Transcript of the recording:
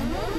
Mm-hmm.